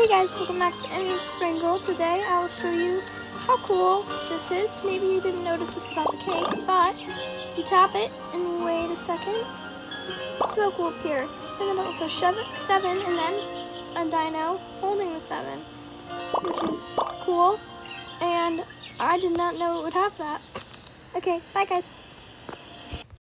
Hey guys, welcome back to Emmy and Sprinkle. Today I will show you how cool this is. Maybe you didn't notice this about the cake, but you tap it and wait a second, smoke will appear. And then also shove it seven and then a dino holding the seven, which is cool. And I did not know it would have that. Okay, bye guys.